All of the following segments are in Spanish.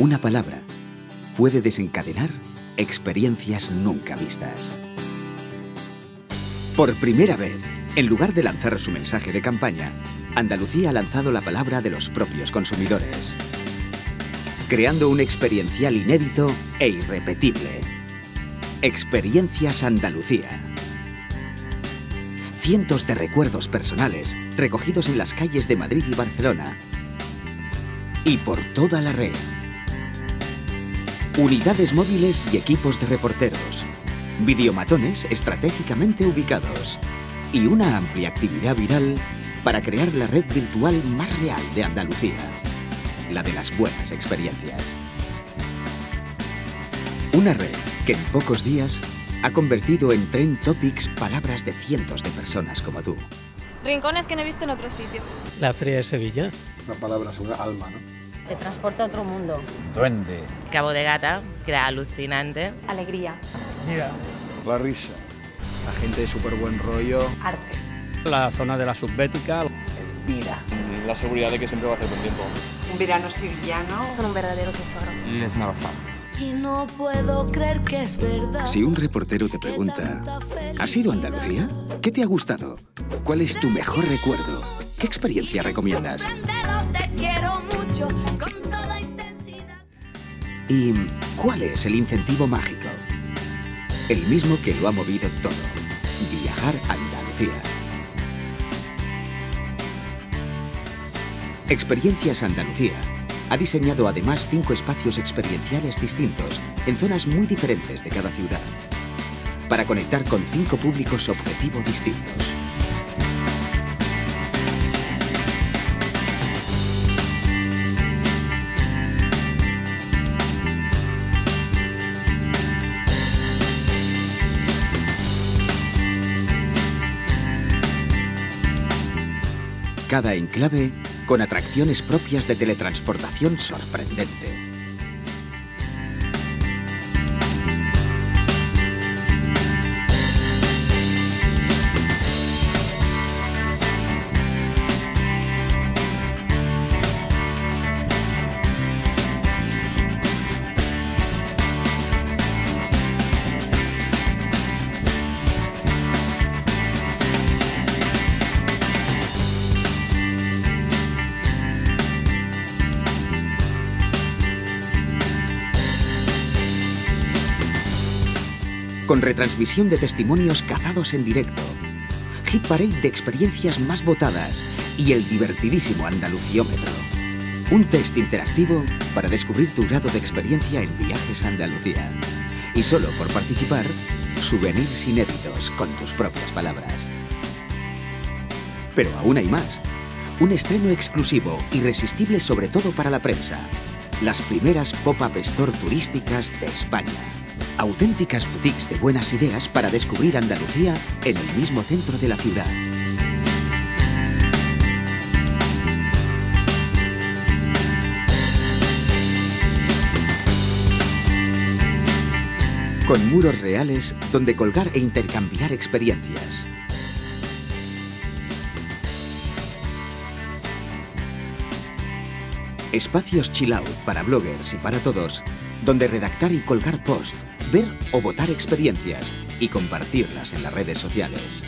una palabra puede desencadenar experiencias nunca vistas. Por primera vez, en lugar de lanzar su mensaje de campaña, Andalucía ha lanzado la palabra de los propios consumidores, creando un experiencial inédito e irrepetible. Experiencias Andalucía. Cientos de recuerdos personales recogidos en las calles de Madrid y Barcelona y por toda la red. Unidades móviles y equipos de reporteros. Videomatones estratégicamente ubicados. Y una amplia actividad viral para crear la red virtual más real de Andalucía. La de las buenas experiencias. Una red que en pocos días ha convertido en Trend Topics palabras de cientos de personas como tú. Rincones que no he visto en otro sitio. La Feria de Sevilla. La palabra es una alma, ¿no? Te transporta a otro mundo. Duende. Cabo de Gata, que era alucinante. Alegría. Mira. La risa. La gente de súper buen rollo. Arte. La zona de la subbética. Es vida. La seguridad de que siempre va a hacer buen tiempo. Un verano sevillano. Son un verdadero tesoro. Les Marfa. Y no puedo creer que es verdad. Si un reportero te pregunta, ¿has ido a Andalucía? ¿Qué te ha gustado? ¿Cuál es tu mejor recuerdo? ¿Qué experiencia recomiendas? Con toda intensidad. ¿Y cuál es el incentivo mágico? El mismo que lo ha movido todo. Viajar a Andalucía. Experiencias Andalucía ha diseñado además cinco espacios experienciales distintos en zonas muy diferentes de cada ciudad para conectar con cinco públicos objetivo distintos. Cada enclave con atracciones propias de teletransportación sorprendente. Con retransmisión de testimonios cazados en directo, hit parade de experiencias más votadas y el divertidísimo Andaluciómetro. Un test interactivo para descubrir tu grado de experiencia en viajes a Andalucía. Y solo por participar, souvenirs inéditos con tus propias palabras. Pero aún hay más. Un estreno exclusivo, irresistible sobre todo para la prensa. Las primeras pop-up store turísticas de España. Auténticas boutiques de buenas ideas para descubrir Andalucía en el mismo centro de la ciudad. Con muros reales donde colgar e intercambiar experiencias. Espacios chill out para bloggers y para todos, donde redactar y colgar post, ver o votar experiencias y compartirlas en las redes sociales.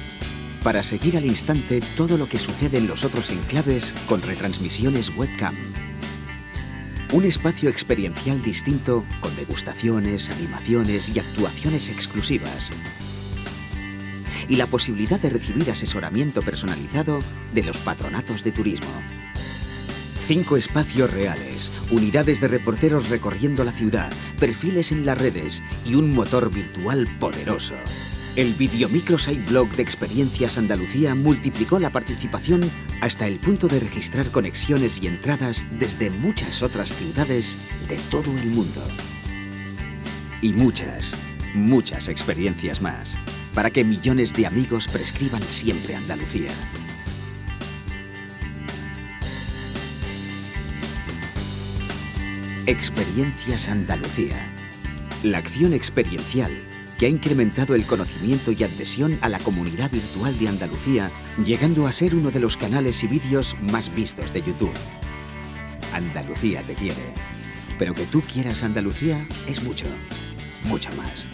Para seguir al instante todo lo que sucede en los otros enclaves con retransmisiones webcam. Un espacio experiencial distinto con degustaciones, animaciones y actuaciones exclusivas. Y la posibilidad de recibir asesoramiento personalizado de los patronatos de turismo. Cinco espacios reales, unidades de reporteros recorriendo la ciudad, perfiles en las redes y un motor virtual poderoso. El videomicrosite blog de Experiencias Andalucía multiplicó la participación hasta el punto de registrar conexiones y entradas desde muchas otras ciudades de todo el mundo. Y muchas, muchas experiencias más, para que millones de amigos prescriban siempre Andalucía. Experiencias Andalucía. La acción experiencial que ha incrementado el conocimiento y adhesión a la comunidad virtual de Andalucía, llegando a ser uno de los canales y vídeos más vistos de YouTube. Andalucía te quiere. Pero que tú quieras Andalucía es mucho, mucho más.